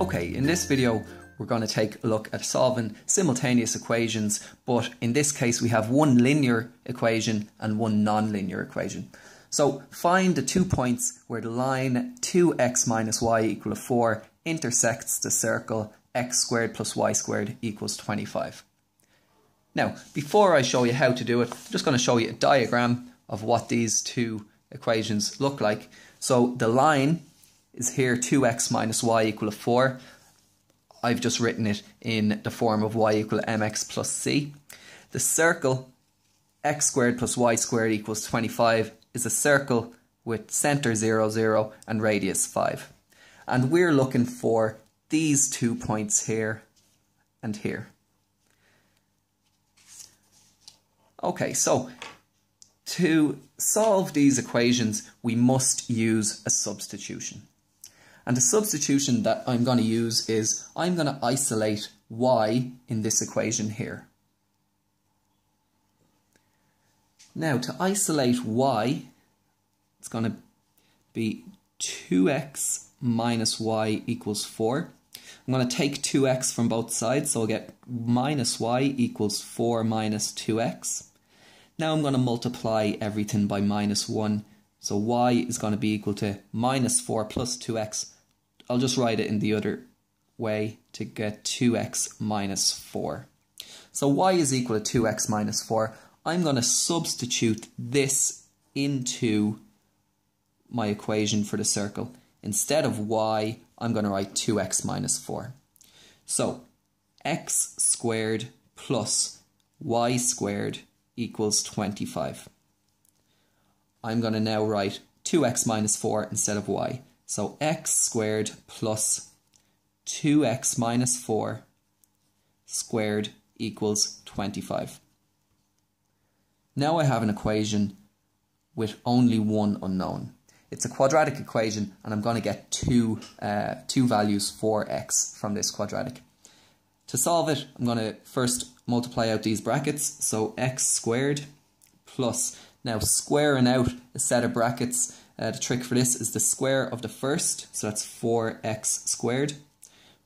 Okay, in this video we're going to take a look at solving simultaneous equations, but in this case we have one linear equation and one non-linear equation. So find the two points where the line 2x minus y equal to 4 intersects the circle x squared plus y squared equals 25. Now, before I show you how to do it, I'm just going to show you a diagram of what these two equations look like. So the line is here 2x minus y equal to 4. I've just written it in the form of y equal mx plus c. The circle x squared plus y squared equals 25 is a circle with centre 0, 0 and radius 5. And we're looking for these two points here and here. Okay, so to solve these equations, we must use a substitution. And the substitution that I'm going to use is I'm going to isolate y in this equation here. Now to isolate y, it's going to be 2x minus y equals 4. I'm going to take 2x from both sides, so I'll get minus y equals 4 minus 2x. Now I'm going to multiply everything by minus 1, so y is going to be equal to minus 4 plus 2x I'll just write it in the other way to get 2x minus 4. So y is equal to 2x minus 4. I'm going to substitute this into my equation for the circle. Instead of y, I'm going to write 2x minus 4. So x squared plus y squared equals 25. I'm going to now write 2x minus 4 instead of y. So x squared plus 2x minus 4 squared equals 25. Now I have an equation with only one unknown. It's a quadratic equation and I'm going to get two, uh, two values for x from this quadratic. To solve it, I'm going to first multiply out these brackets. So x squared plus, now squaring out a set of brackets uh, the trick for this is the square of the first, so that's 4x squared,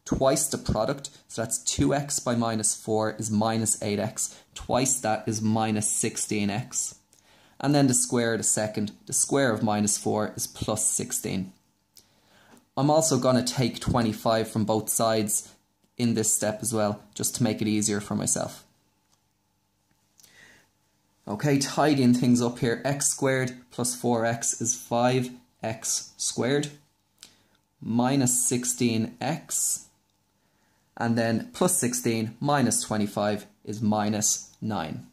twice the product, so that's 2x by minus 4 is minus 8x, twice that is minus 16x, and then the square of the second, the square of minus 4 is plus 16. I'm also going to take 25 from both sides in this step as well, just to make it easier for myself. Okay, tidying things up here. x squared plus 4x is 5x squared minus 16x and then plus 16 minus 25 is minus 9.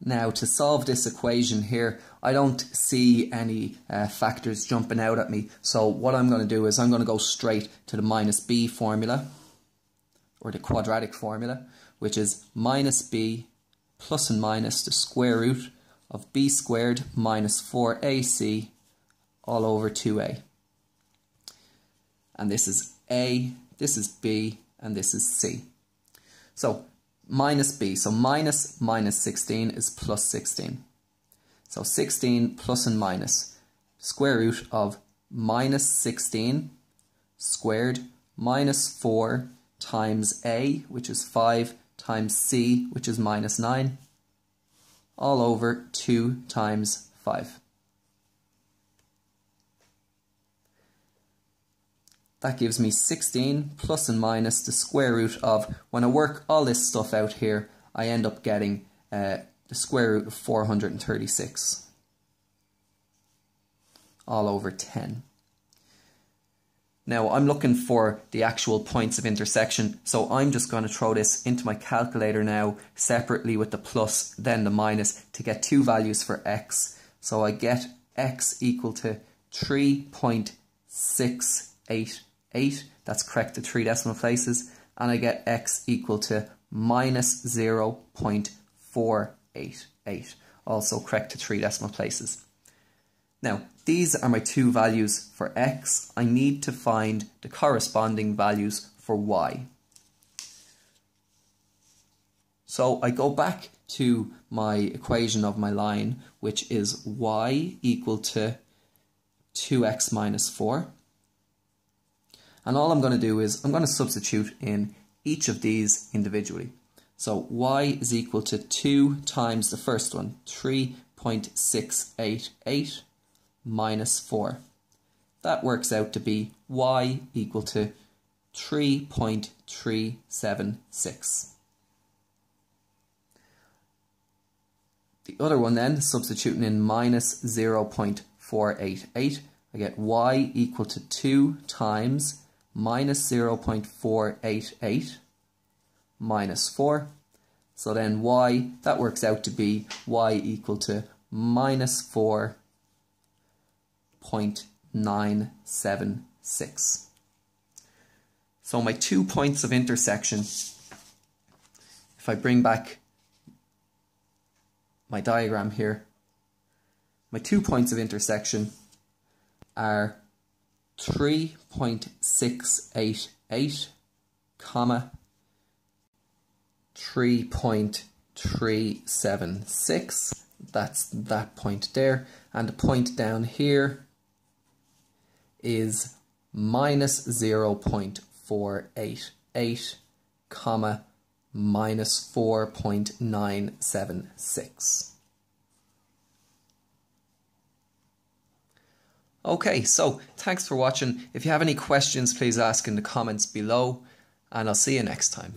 Now to solve this equation here, I don't see any uh, factors jumping out at me. So what I'm going to do is I'm going to go straight to the minus b formula or the quadratic formula which is minus b plus and minus the square root of b squared minus 4ac all over 2a. And this is a, this is b, and this is c. So minus b, so minus minus 16 is plus 16. So 16 plus and minus, square root of minus 16 squared minus 4 times a, which is 5, times c, which is minus 9, all over 2 times 5. That gives me 16 plus and minus the square root of, when I work all this stuff out here, I end up getting uh, the square root of 436 all over 10. Now I'm looking for the actual points of intersection, so I'm just going to throw this into my calculator now separately with the plus, then the minus to get two values for x. So I get x equal to 3.688, that's correct to three decimal places, and I get x equal to minus 0.488, also correct to three decimal places. Now, these are my two values for x. I need to find the corresponding values for y. So I go back to my equation of my line, which is y equal to 2x minus 4. And all I'm going to do is I'm going to substitute in each of these individually. So y is equal to 2 times the first one, 3.688 minus 4. That works out to be y equal to 3.376. The other one then, substituting in minus 0.488, I get y equal to 2 times minus 0.488 minus 4. So then y, that works out to be y equal to minus 4.976. So my two points of intersection, if I bring back my diagram here, my two points of intersection are 3.688 comma 3.376 that's that point there and the point down here is minus 0.488 comma minus 4.976 Okay, so thanks for watching. If you have any questions, please ask in the comments below, and I'll see you next time.